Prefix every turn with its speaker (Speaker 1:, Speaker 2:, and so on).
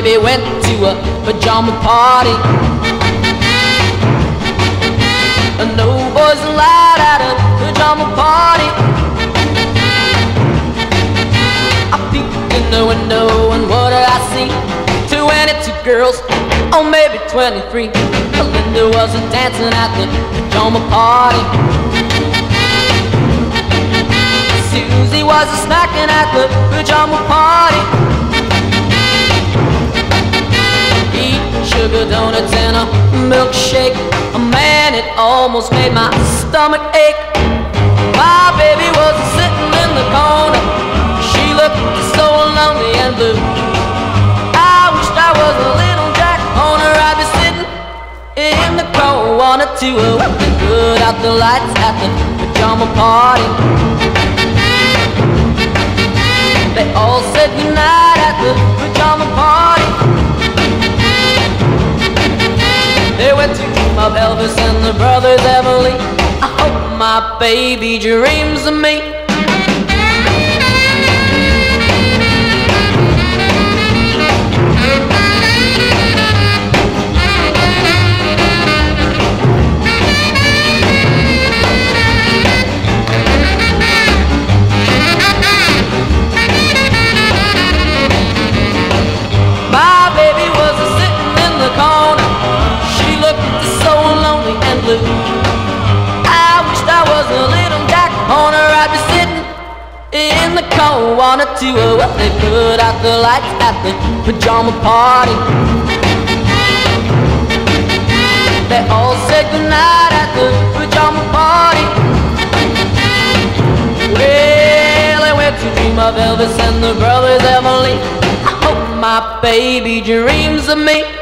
Speaker 1: they went to a pajama party. And no boys allowed at a pajama party. I peeked in the window and what did I see? 22 girls, oh maybe 23. Linda wasn't dancing at the pajama party. Susie was a snacking at the pajama party. Almost made my stomach ache. My baby was sitting in the corner. She looked so lonely and blue. I wished I was a little Jack Horner. I'd be sitting in the corner too, and put out the lights at the pajama party. They all said goodnight at the pajama party. They went to of Elvis and the brothers Everly. I hope my baby dreams of me. In the corner too. Well, they put out the lights at the pajama party. They all said goodnight at the pajama party. Well, I went to dream of Elvis and the brothers Everly. I hope my baby dreams of me.